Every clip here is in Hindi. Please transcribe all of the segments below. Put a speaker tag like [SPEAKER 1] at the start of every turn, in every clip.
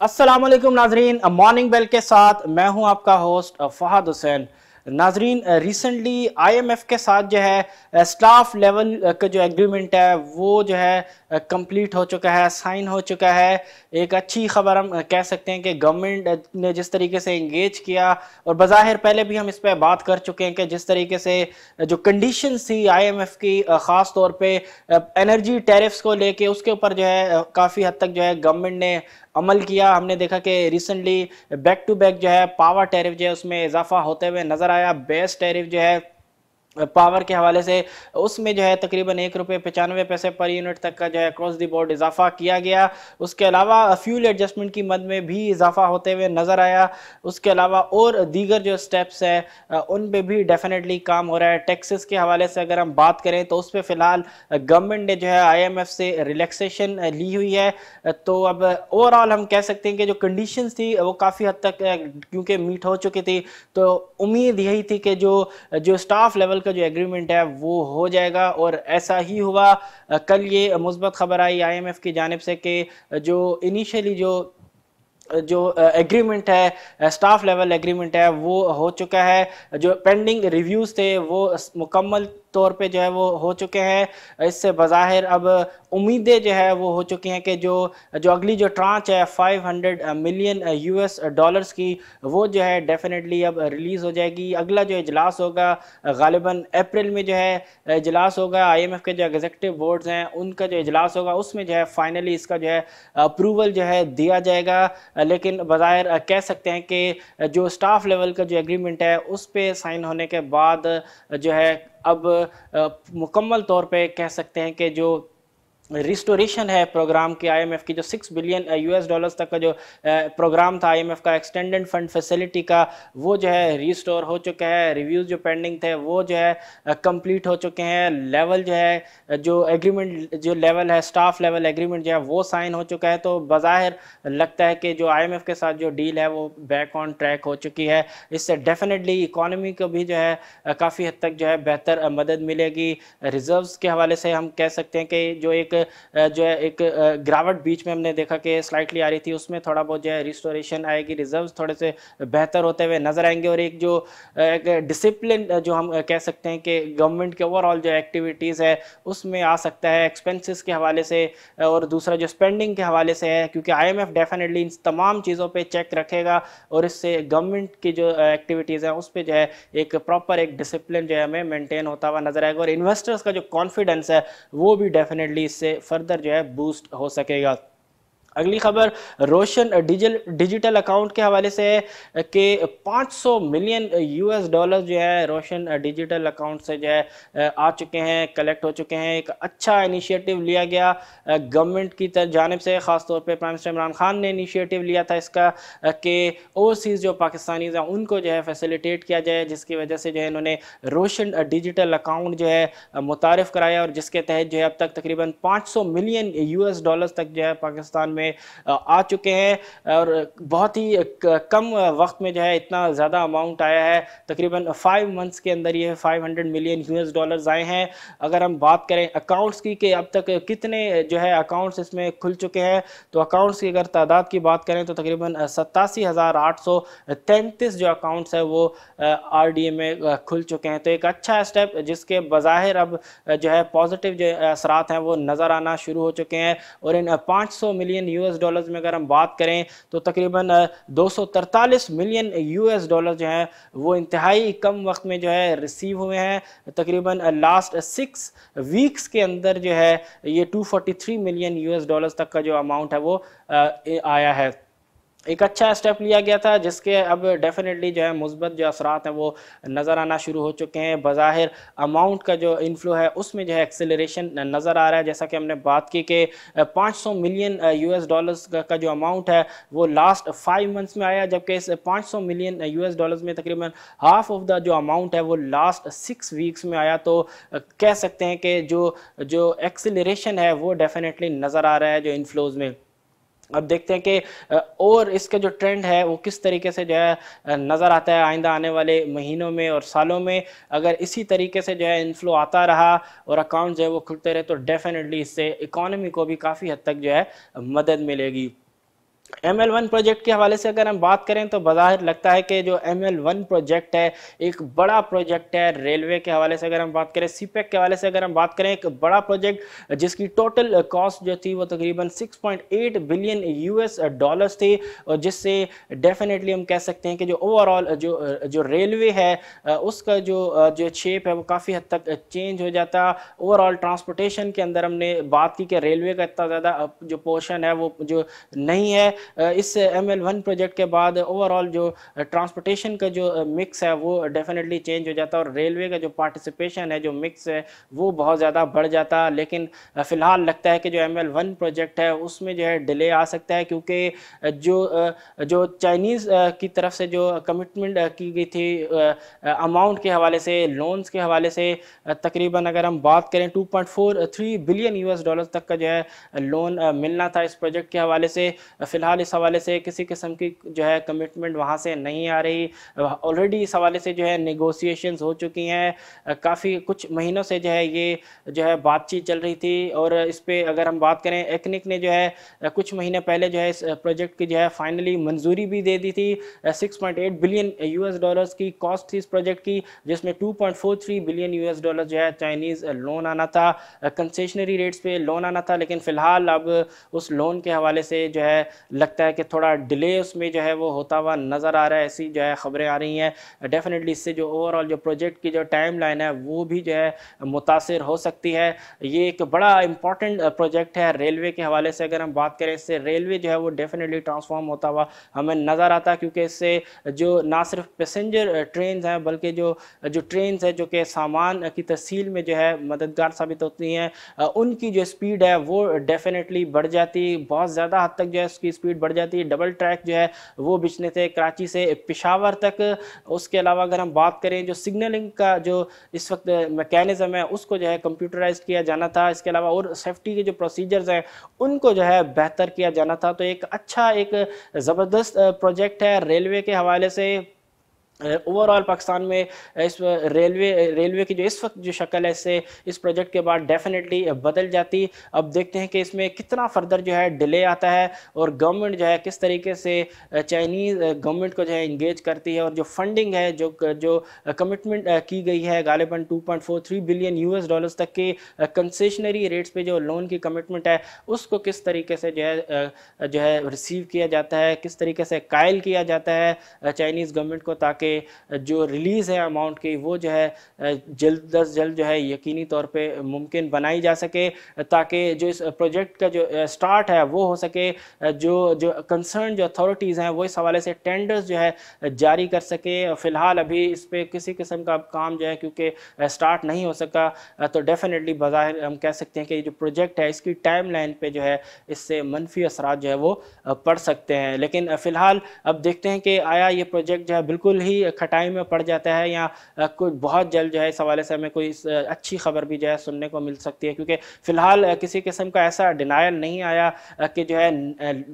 [SPEAKER 1] अस्सलाम वालेकुम नाजरीन मॉर्निंग बेल के साथ मैं हूँ आपका होस्ट फहद हुसैन। नाजरीन रिसेंटली आईएमएफ के साथ जो है स्टाफ लेवल का जो एग्रीमेंट है, वो जो है कंप्लीट हो चुका है साइन हो चुका है। एक अच्छी खबर हम कह सकते हैं कि गवर्नमेंट ने जिस तरीके से इंगेज किया, और बज़ाहिर पहले भी हम इस पर बात कर चुके हैं कि जिस तरीके से जो कंडीशन थी आईएमएफ की ख़ास तौर पे एनर्जी टैरिफ्स को लेके, उसके ऊपर जो है काफ़ी हद तक जो है गवर्नमेंट ने अमल किया। हमने देखा कि रिसेंटली बैक टू बैक जो है पावर टैरिफ जो है, उसमें इजाफा होते हुए नज़र आया। बेस टैरिफ जो है पावर के हवाले से उसमें जो है तकरीबन एक रुपये पचानवे पैसे पर यूनिट तक का जो है क्रॉस दी बोर्ड इजाफा किया गया। उसके अलावा फ्यूल एडजस्टमेंट की मद में भी इजाफा होते हुए नज़र आया। उसके अलावा और दीगर जो स्टेप्स है उन पर भी डेफिनेटली काम हो रहा है। टैक्सेस के हवाले से अगर हम बात करें तो उस पर फ़िलहाल गवर्नमेंट ने जो है आई एम एफ़ से रिलैक्सेशन ली हुई है। तो अब ओवरऑल हम कह सकते हैं कि जो कंडीशन थी, वो काफ़ी हद तक क्योंकि मीट हो चुकी थी तो उम्मीद यही थी कि जो जो स्टाफ लेवल का जो एग्रीमेंट है, वो हो जाएगा और ऐसा ही हुआ। कल ये मुस्बत खबर आई आईएमएफ की जानब से कि जो इनिशियली जो जो एग्रीमेंट है स्टाफ लेवल एग्रीमेंट है, वो हो चुका है। जो पेंडिंग रिव्यूज़ थे, वो मुकम्मल तौर पे जो है वो हो चुके हैं। इससे बज़ाहिर अब उम्मीदें जो है वो हो चुकी हैं कि जो जो अगली जो ट्रांच है 500 मिलियन यूएस डॉलर्स की, वो जो है डेफिनेटली अब रिलीज़ हो जाएगी। अगला जो इजलास होगा गालिबा अप्रैल में जो है इजलास होगा। आईएमएफ के जो एग्जेक्टिव बोर्ड्स हैं, उनका जो इजलास होगा, उसमें जो है फाइनली इसका जो है अप्रूवल जो है दिया जाएगा। लेकिन बज़ाहिर कह सकते हैं कि जो स्टाफ लेवल का जो एग्रीमेंट है, उस पर साइन होने के बाद जो है अब मुकम्मल तौर पे कह सकते हैं कि जो रिस्टोरेशन है प्रोग्राम की आईएमएफ की, जो सिक्स बिलियन यूएस डॉलर्स तक का जो प्रोग्राम था आईएमएफ का एक्सटेंडेड फंड फैसिलिटी का, वो जो है रिस्टोर हो चुका है रिव्यूज़ जो पेंडिंग थे, वो जो है कंप्लीट हो चुके हैं लेवल जो है जो एग्रीमेंट जो लेवल है स्टाफ लेवल एग्रीमेंट जो है, वो साइन हो चुका है तो बाहिर लगता है कि जो आईएमएफ के साथ जो डील है, वो बैक ऑन ट्रैक हो चुकी है। इससे डेफिनेटली इकॉनमी को भी जो है काफ़ी हद तक जो है बेहतर मदद मिलेगी। रिजर्व्स के हवाले से हम कह सकते हैं कि जो एक जो है, एक गिरावट बीच में हमने देखा कि स्लाइटली आ रही थी। उसमें थोड़ा बहुत जो है रिस्टोरेशन आएगी रिज़र्व थोड़े से बेहतर होते हुए नज़र आएँगे। और एक जो एक डिसिप्लिन जो हम कह सकते हैं कि गवर्नमेंट के ओवरऑल जो एक्टिविटीज़ है, उसमें आ सकता है। एक्सपेंसिस के हवाले से और दूसरा जो स्पेंडिंग के हवाले से है, क्योंकि आई एम एफ़ डेफिनेटली इन तमाम चीज़ों पर चेक रखेगा और इससे गवर्नमेंट की जो एक्टिविटीज़ हैं, उस पर जो है, एक प्रॉपर एक डिसिप्लिन जो है, हमें मेनटेन होता हुआ नज़र आएगा। और इन्वेस्टर्स का जो कॉन्फिडेंस है, वो भी डेफिनेटली इससे से फर्दर जो है बूस्ट हो सकेगा। अगली खबर, रोशन डिजिटल डिजिटल अकाउंट के हवाले से है कि 500 मिलियन यूएस डॉलर जो है, रोशन डिजिटल अकाउंट से जो है आ चुके हैं, कलेक्ट हो चुके हैं। एक अच्छा इनिशिएटिव लिया गया गवर्नमेंट की जानब से ख़ास तौर पे प्राइम मिनिस्टर इमरान खान ने इनिशिएटिव लिया था इसका कि ओवरसीज़ जो पाकिस्तानी हैं, उनको जो है फैसिलिटेट किया जाए, जिसकी वजह से जो है इन्होंने रोशन डिजिटल अकाउंट जो है मुतारफ़ कराया और जिसके तहत जो है अब तक तकरीबन पाँच मिलियन यू डॉलर तक जो है पाकिस्तान में आ चुके हैं और बहुत ही कम वक्त में जो है इतना ज़्यादा अमाउंट आया है। तकरीबन फाइव मंथ्स के अंदर ये 500 मिलियन यूएस डॉलर्स आए हैं। अगर हम बात करें अकाउंट्स की कि अब तक कितने जो है अकाउंट्स इसमें खुल चुके हैं तो अकाउंट्स की अगर तादाद की बात करें तो तकरीबन सत्तासी हज़ार आठ सौ तैंतीस जो अकाउंट्स है वो आर में खुल चुके हैं। तो एक अच्छा स्टेप जिसके बज़ाहिर अब जो है पॉजिटिव जो असरात हैं वो नज़र आना शुरू हो चुके हैं और इन पाँच सौ यूएस डॉलर्स में अगर हम बात करें तो तकरीबन दो मिलियन यूएस डॉलर जो है, वो इंतहाई कम वक्त में जो है रिसीव हुए हैं। तकरीबन लास्ट सिक्स वीक्स के अंदर जो है, ये 243 मिलियन यूएस डॉलर्स तक का जो अमाउंट है वो आया है। एक अच्छा स्टेप लिया गया था, जिसके अब डेफिनेटली जो है मुस्बत, जो असरात हैं, वो नज़र आना शुरू हो चुके हैं। बज़ाहिर अमाउंट का जो इन्फ्लो है, उसमें जो है एक्सेलरेशन नज़र आ रहा है। जैसा कि हमने बात की कि 500 मिलियन यूएस डॉलर्स का जो अमाउंट है, वो लास्ट फाइव मंथ्स में आया, जबकि इस 500 मिलियन यूएस डॉलर्स में तकरीबन हाफ़ ऑफ़ द जो अमाउंट है, वो लास्ट सिक्स वीक्स में आया। तो कह सकते हैं कि जो जो एक्सेलरेशन है, वो डेफिनेटली नज़र आ रहा है, जो इन्फ्लोज में। अब देखते हैं कि और इसका जो ट्रेंड है, वो किस तरीके से जो है नज़र आता है आइंदा आने वाले महीनों में और सालों में। अगर इसी तरीके से जो है इनफ्लो आता रहा और अकाउंट जो है वो खुलते रहे तो डेफिनेटली इससे इकोनॉमी को भी काफ़ी हद तक जो है मदद मिलेगी। एम एल वन प्रोजेक्ट के हवाले से अगर हम बात करें तो बाहर लगता है कि जो एम एल वन प्रोजेक्ट है, एक बड़ा प्रोजेक्ट है रेलवे के हवाले से अगर हम बात करें सी पैक e के हवाले से अगर हम बात करें, एक बड़ा प्रोजेक्ट जिसकी टोटल कॉस्ट जो थी वो तकरीबन 6.8 बिलियन यूएस डॉलर्स थी और जिससे डेफिनेटली हम कह सकते हैं कि जो ओवरऑल जो जो रेलवे है, उसका जो जो शेप है वो काफ़ी हद तक चेंज हो जाता। ओवरऑल ट्रांसपोर्टेशन के अंदर हमने बात की कि रेलवे का इतना ज़्यादा, जो पोर्शन है वो जो नहीं है। इस एम एल वन प्रोजेक्ट के बाद ओवरऑल जो ट्रांसपोर्टेशन का जो मिक्स है, वो डेफिनेटली चेंज हो जाता है और रेलवे का जो पार्टिसिपेशन है, जो मिक्स है, वो बहुत ज़्यादा बढ़ जाता लेकिन फ़िलहाल लगता है कि जो एम एल वन प्रोजेक्ट है, उसमें जो है डिले आ सकता है क्योंकि जो जो चाइनीज़ की तरफ़ से जो कमिटमेंट की गई थी अमाउंट के हवाले से लोन्स के हवाले से तकरीबन अगर हम बात करें 2.43 बिलियन यूएस डॉलर तक का जो है लोन मिलना था इस प्रोजेक्ट के हवाले से। फ़िलहाल फ़िलहाल इस हवाले से किसी किस्म की जो है कमिटमेंट वहाँ से नहीं आ रही। ऑलरेडी इस हवाले से जो है नेगोशिएशंस हो चुकी हैं। काफ़ी कुछ महीनों से जो है ये जो है बातचीत चल रही थी और इस पर अगर हम बात करें एकनिक ने जो है कुछ महीने पहले जो है इस प्रोजेक्ट की जो है फाइनली मंजूरी भी दे दी थी। सिक्स बिलियन यू डॉलर्स की कॉस्ट थी इस प्रोजेक्ट की, जिसमें टू बिलियन यू डॉलर जो है चाइनीज़ लोन आना था। कंसेशनरी रेट्स पे लोन आना था, लेकिन फ़िलहाल अब उस लोन के हवाले से जो है लगता है कि थोड़ा डिले उसमें जो है वो होता हुआ नज़र आ रहा है, ऐसी जो है ख़बरें आ रही हैं। डेफिनेटली इससे जो ओवरऑल जो प्रोजेक्ट की जो टाइम लाइन है, वो भी जो है मुतासर हो सकती है। ये एक बड़ा इंपॉर्टेंट प्रोजेक्ट है रेलवे के हवाले से अगर हम बात करें, इससे रेलवे जो है वो डेफिनेटली ट्रांसफॉर्म होता हुआ हमें नज़र आता है, क्योंकि इससे जो ना सिर्फ़ पैसेंजर ट्रेन हैं, बल्कि जो जो ट्रेन है, जो कि सामान की तहसील में जो है मददगार साबित होती हैं, उनकी जो स्पीड है वो डेफिनेटली बढ़ जाती, बहुत ज़्यादा हद तक जो है उसकी स्पीड स्पीड बढ़ जाती है। डबल ट्रैक जो है, वो बिछने थे कराची से पिशावर तक। उसके अलावा अगर हम बात करें, जो सिग्नलिंग का जो इस वक्त मैकेनिज़्म है, उसको जो है कंप्यूटराइज किया जाना था। इसके अलावा और सेफ्टी के जो प्रोसीजर्स हैं, उनको जो है बेहतर किया जाना था। तो एक अच्छा एक ज़बरदस्त प्रोजेक्ट है। रेलवे के हवाले से ओवरऑल पाकिस्तान में इस रेलवे रेलवे की जो इस वक्त जो शक्ल है, इससे इस प्रोजेक्ट के बाद डेफिनेटली बदल जाती। अब देखते हैं कि इसमें कितना फर्दर जो है डिले आता है और गवर्नमेंट जो है किस तरीके से चाइनीज़ गवर्नमेंट को जो है इंगेज करती है और जो फंडिंग है, जो जो कमिटमेंट की गई है गालिबा टू बिलियन यूएस डॉलर्स तक के कंसेशनरी रेट्स पर जो लोन की कमिटमेंट है, उसको किस तरीके से जो है जो है रिसीव किया जाता है, किस तरीके से कायल किया जाता है चाइनीज़ गवर्नमेंट को ताकि कि जो रिलीज़ है अमाउंट की, वो जो है जल्द अज जल्द जो है यकीनी तौर पे मुमकिन बनाई जा सके ताकि जो इस प्रोजेक्ट का जो स्टार्ट है, वो हो सके जो जो कंसर्न, जो अथॉरिटीज़ हैं, वो इस हवाले से टेंडर्स जो है जारी कर सके। फ़िलहाल अभी इस पर किसी किस्म का काम जो है, क्योंकि स्टार्ट नहीं हो सका तो डेफिनेटली बाहर हम कह सकते हैं कि जो प्रोजेक्ट है, इसकी टाइम लाइन पर जो है, इससे मनफी असरा जो है, वो पड़ सकते हैं। लेकिन फ़िलहाल अब देखते हैं कि आया ये प्रोजेक्ट जो है, बिल्कुल ही खटाई में पड़ जाता है या कोई बहुत जल्द जो है इस हवाले से हमें कोई अच्छी खबर भी जो है सुनने को मिल सकती है। क्योंकि फ़िलहाल किसी किस्म का ऐसा डिनायल नहीं आया कि जो है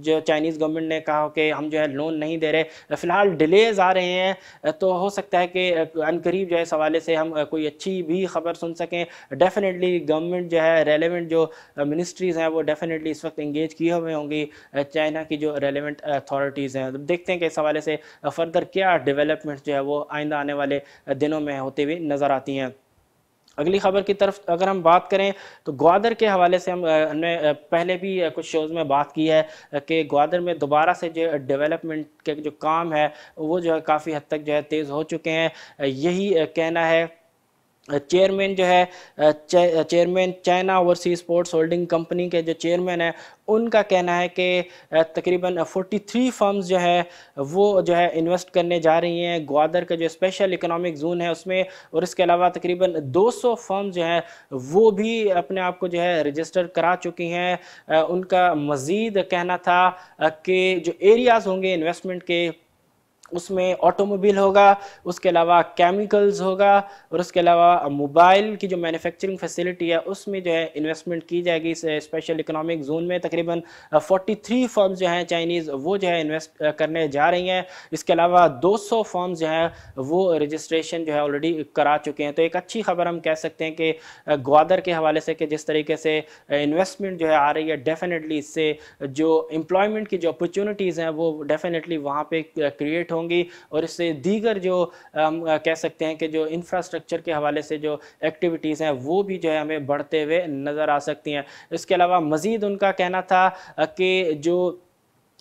[SPEAKER 1] जो चाइनीज़ गवर्नमेंट ने कहा कि हम जो है लोन नहीं दे रहे। फ़िलहाल डिलेज़ आ रहे हैं तो हो सकता है कि अनकरीब जो है इस हवाले से हम कोई अच्छी भी खबर सुन सकें। डेफिनेटली गवर्नमेंट जो है रेलिवेंट जो मिनिस्ट्रीज़ हैं, वो डेफिनेटली इस वक्त इंगेज किए हुए होंगी चाइना की जो रेलिवेंट अथॉरिटीज़ हैं। देखते हैं कि इस हवाले से फर्दर क्या डेवलपमेंट डेवलपमेंट्स जो है वो आइंदा आने वाले दिनों में होते हुए नज़र आती हैं। अगली खबर की तरफ़ अगर हम बात करें तो ग्वादर के हवाले से हम हमने पहले भी कुछ शोज़ में बात की है कि ग्वादर में दोबारा से जो डेवलपमेंट के जो काम है, वो जो है काफ़ी हद तक जो है तेज़ हो चुके हैं। यही कहना है चेयरमैन जो है chairman China overseas sports holding company के जो चेयरमैन है, उनका कहना है कि तकरीबन 43 फर्म्स जो है, वो जो है इन्वेस्ट करने जा रही हैं। ग्वादर का जो स्पेशल इकोनॉमिक जोन है उसमें, और इसके अलावा तकरीबन 200 फर्म्स जो है, वो भी अपने आप को जो है रजिस्टर करा चुकी हैं। उनका मज़ीद कहना था कि जो एरियाज़ होंगे इन्वेस्टमेंट के उसमें ऑटोमोबाइल होगा, उसके अलावा केमिकल्स होगा और उसके अलावा मोबाइल की जो मैन्युफैक्चरिंग फैसिलिटी है, उसमें जो है इन्वेस्टमेंट की जाएगी। स्पेशल इकोनॉमिक जोन में तकरीबन 43 फर्म्स जो हैं चाइनीज़ वो जो है इन्वेस्ट करने जा रही हैं। इसके अलावा 200 सौ फर्म्स जो हैं, वो रजिस्ट्रेशन जो है ऑलरेडी करा चुके हैं। तो एक अच्छी खबर हम कह सकते हैं कि ग्वादर के हवाले से कि जिस तरीके से इन्वेस्टमेंट जो है आ रही है डेफिनेटली इससे जो एम्प्लॉयमेंट की जो अपॉर्चुनिटीज़ हैं, वो डेफिनेटली वहाँ पर क्रिएट होंगी और इससे दीगर जो हम कह सकते हैं कि जो इंफ्रास्ट्रक्चर के हवाले से जो एक्टिविटीज़ हैं, वो भी जो है हमें बढ़ते हुए नज़र आ सकती हैं। इसके अलावा मज़ीद उनका कहना था कि जो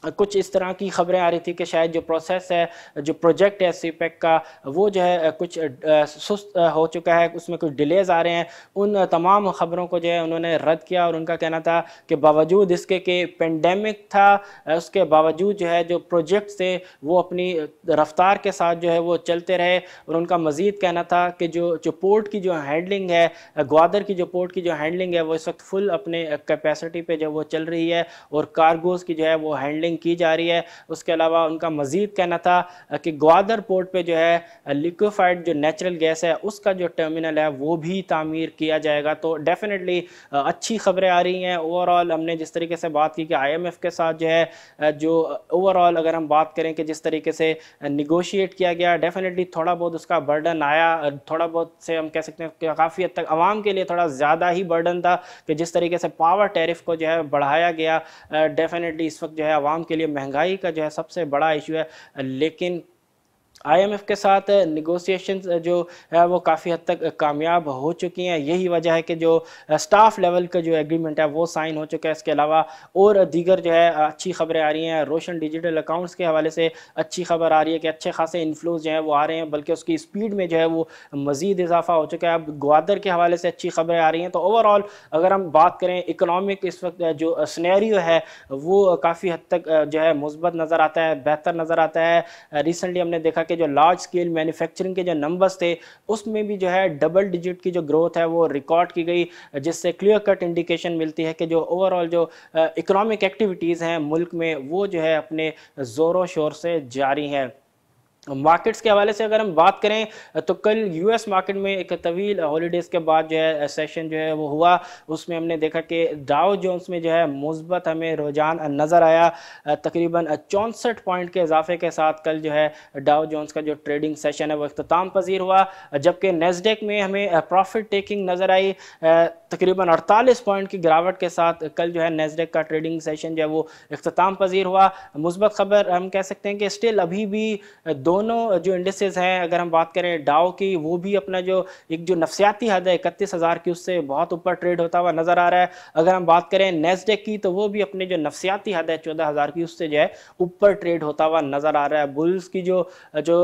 [SPEAKER 1] कुछ इस तरह की खबरें आ रही थी कि शायद जो प्रोसेस है, जो प्रोजेक्ट है सी का, वो जो है, कुछ सुस्त हो चुका है, उसमें कुछ डिलेज आ रहे हैं। उन तमाम ख़बरों को जो है उन्होंने रद्द किया और उनका कहना था कि बावजूद इसके कि पेंडेमिक था उसके बावजूद जो है, जो प्रोजेक्ट थे, वो अपनी रफ्तार के साथ जो है, वो चलते रहे और उनका मज़ीद कहना था कि जो जो पोर्ट की जो हैंडलिंग है ग्वादर की जो पोर्ट की जो हैंडलिंग है, वो इस वक्त फुल अपने कैपेसिटी पर जो वो चल रही है और कार्गोज़ की जो है वो हैंडलिंग टेस्टिंग की जा रही है। उसके अलावा उनका मज़ीद कहना था कि ग्वादर पोर्ट पर जो है लिक्विफाइड जो नेचुरल गैस है, उसका जो टर्मिनल है, वो भी तामीर किया जाएगा। तो डेफिनेटली अच्छी खबरें आ रही हैं। ओवरऑल हमने जिस तरीके से बात की कि आईएमएफ के साथ जो है जो ओवरऑल अगर हम बात करें कि जिस तरीके से निगोशिएट किया गया डेफिनेटली थोड़ा बहुत उसका बर्डन आया। थोड़ा बहुत से हम कह सकते हैं काफ़ी हद तक आवाम के लिए थोड़ा ज़्यादा ही बर्डन था कि जिस तरीके से पावर टैरिफ को जो है बढ़ाया गया। डेफिनेटली इस वक्त जो है आवाम के लिए महँगाई का जो है सबसे बड़ा इशू है। लेकिन आईएमएफ के साथ निगोसिएशन जो है, वो काफ़ी हद तक कामयाब हो चुकी हैं। यही वजह है कि जो स्टाफ लेवल का जो एग्रीमेंट है, वो साइन हो चुका है। इसके अलावा और दीगर जो है, अच्छी खबरें आ रही हैं। रोशन डिजिटल अकाउंट्स के हवाले से अच्छी खबर आ रही है कि अच्छे खासे इन्फ्लूज जो है, वो आ रहे हैं, बल्कि उसकी स्पीड में जो है, वो मज़ीद इजाफा हो चुका है। अब ग्वादर के हवाले से अच्छी खबरें आ रही हैं। तो ओवरऑल अगर हम बात करें इकनॉमिक इस वक्त जो स्नैरियो है, वो काफ़ी हद तक जो है, मुस्बत नज़र आता है, बेहतर नज़र आता है। रिसेंटली हमने देखा कि के जो लार्ज स्केल मैन्युफैक्चरिंग के जो नंबर्स थे, उसमें भी जो है डबल डिजिट की जो ग्रोथ है वो रिकॉर्ड की गई, जिससे क्लियर कट इंडिकेशन मिलती है कि जो ओवरऑल जो इकोनॉमिक एक्टिविटीज़ हैं मुल्क में, वो जो है अपने ज़ोरों शोर से जारी हैं। मार्केट्स के हवाले से अगर हम बात करें तो कल यूएस मार्केट में एक तवील हॉलीडेज़ के बाद जो है, सेशन जो है, वो हुआ। उसमें हमने देखा कि डाउ जोन्स में जो है, मुस्बत हमें रुझान नज़र आया। तकरीबन चौंसठ पॉइंट के इजाफे के साथ कल जो है, डाउ जोन्स का जो ट्रेडिंग सेशन है, वो अख्ताम पजीर हुआ। जबकि नेस्डेक में हमें प्रॉफिट टेकिंग नज़र आई। तकरीबन अड़तालीस पॉइंट की गिरावट के साथ कल जो है नेजडेक का ट्रेडिंग सेशन जो है, वो अख्ताम पजीर हुआ। मुस्बत खबर हम कह सकते हैं कि स्टिल अभी भी दो दोनों जो इंडस्ट्रीज़ हैं, अगर हम बात करें डाओ की, वो भी अपना जो, एक जो नफसियाती हद है, इकतीस हज़ार की, उससे बहुत ऊपर ट्रेड होता हुआ नज़र आ रहा है। अगर हम बात करें नेस्डेक की तो वो भी अपने जो नफसियाती हद है, चौदह हज़ार की, उससे जो है ऊपर ट्रेड होता हुआ नज़र आ रहा है। बुल्स की जो जो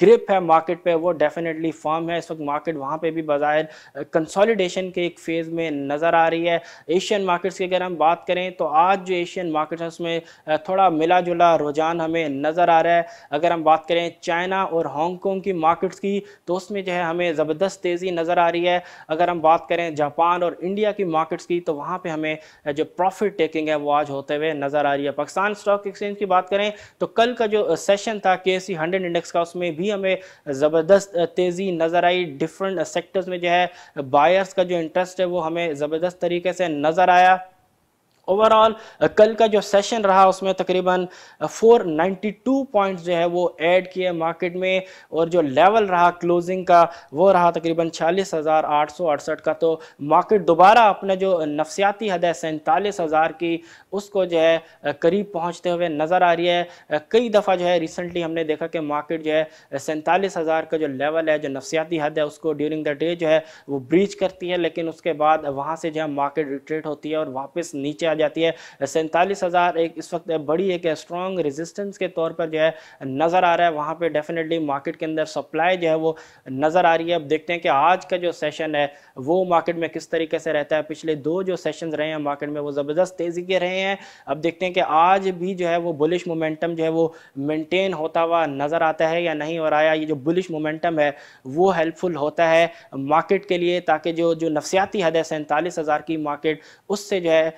[SPEAKER 1] ग्रिप है मार्केट पर वो डेफिनेटली फॉर्म है। इस वक्त मार्केट वहाँ पर भी बाहर कंसोलिडेशन के एक फ़ेज़ में नज़र आ रही है। एशियन मार्केट्स की अगर हम बात करें तो आज जो एशियन मार्केट है, उसमें थोड़ा मिला जुला रुझान हमें नज़र आ रहा है। अगर हम बात करें चाइना और हांगकॉन्ग की मार्केट्स की तो उसमें जो है हमें ज़बरदस्त तेज़ी नज़र आ रही है। अगर हम बात करें जापान और इंडिया की मार्केट्स की तो वहाँ पे हमें जो प्रॉफिट टेकिंग है, वो आज होते हुए नज़र आ रही है। पाकिस्तान स्टॉक एक्सचेंज की बात करें तो कल का जो सेशन था के सी इंडेक्स का, उसमें भी हमें ज़बरदस्त तेज़ी नज़र आई। डिफरेंट सेक्टर्स में जो है बायर्स का जो इंटरेस्ट है, वो हमें ज़बरदस्त तरीके से नज़र आया। ओवरऑल कल का जो सेशन रहा, उसमें तकरीबन 492 पॉइंट्स जो है वो ऐड किए मार्केट में। और जो लेवल रहा क्लोजिंग का, वो रहा तकरीबन छियालीस का। तो मार्केट दोबारा अपने जो नफसियाती हद है, सैंतालीस की, उसको जो है करीब पहुँचते हुए नज़र आ रही है। कई दफ़ा जो है रिसेंटली हमने देखा कि मार्केट जो है सैंतालीस हज़ार का जो लेवल है, जो नफसियाती हद है, उसको ड्यूरिंग द डे जो है, वो ब्रीच करती है। लेकिन उसके बाद वहाँ से जो है मार्केट रिट्रेट होती है और वापस नीचे जाती है। सैंतालीस हज़ार एक इस वक्त बड़ी एक स्ट्रॉन्ग रेजिस्टेंस के तौर पर जो है नज़र आ रहा है। वहाँ पे डेफिनेटली मार्केट के अंदर सप्लाई जो है वो नज़र आ रही है। अब देखते हैं कि आज का जो सेशन है, वो मार्केट में किस तरीके से रहता है। पिछले दो जो सेशन रहे हैं मार्केट में, वो ज़बरदस्त तेज़ी के रहे हैं। अब देखते हैं कि आज भी जो है वो बुलिश मोमेंटम जो है वो मेनटेन होता हुआ नज़र आता है या नहीं, और आया ये जो बुलिश मोमेंटम है, वो हेल्पफुल होता है मार्केट के लिए, ताकि जो जो नफसियाती हद है, सैंतालीस हज़ार की मार्केट उससे जो है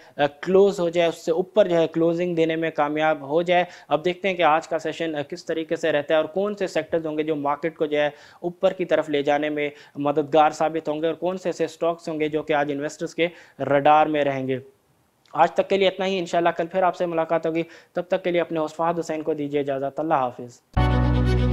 [SPEAKER 1] क्लोज हो जाए, उससे ऊपर जो है क्लोजिंग देने में कामयाब हो जाए। अब देखते हैं कि आज का सेशन किस तरीके से रहता है और कौन से सेक्टर्स होंगे जो मार्केट को जो है ऊपर की तरफ़ ले जाने में मददगार साबित होंगे और कौन से ऐसे स्टॉक्स होंगे जो कि आज इन्वेस्टर्स के रडार में रहेंगे। आज तक के लिए इतना ही। इंशाल्लाह कल फिर आपसे मुलाकात होगी। तब तक के लिए अपने उस्फाद हुसैन को दीजिए इजाज़त। अल्लाह हाफिज़।